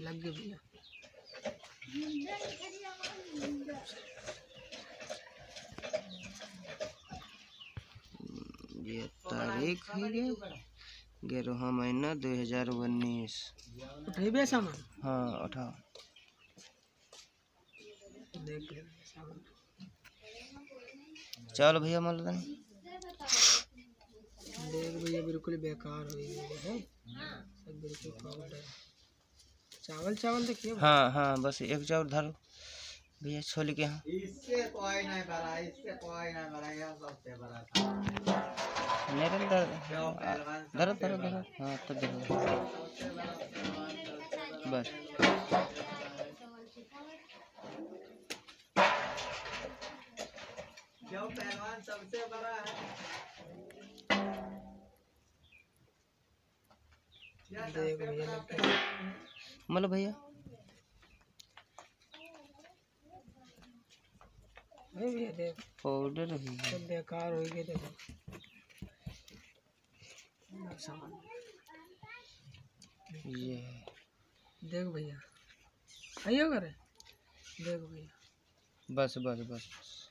लग गए भैया। ये तारीख है ये। ग्यारह महीना दो हज़ार उन्नीस। उठेबे सामान। हाँ उठाओ। चलो भैया मान देख भैया बिल्कुल बेकार हो गई है। सब बिल्कुल चावल चावल देखिए हाँ हाँ बस एक चाउर धरो। भैया छोली के यहाँ। इससे कोई नहीं बड़ा इससे कोई नहीं बड़ा यह सबसे बड़ा था। मेरे अंदर जो पहलवान धरो धरो धरो। हाँ तो देखो बस। जो पहलवान सबसे बड़ा है? मतलब भैया। पाउडर है। बेकार हो गए देखो। ये। देख भैया। आइयो करे देख भैया। बस बस बस बस।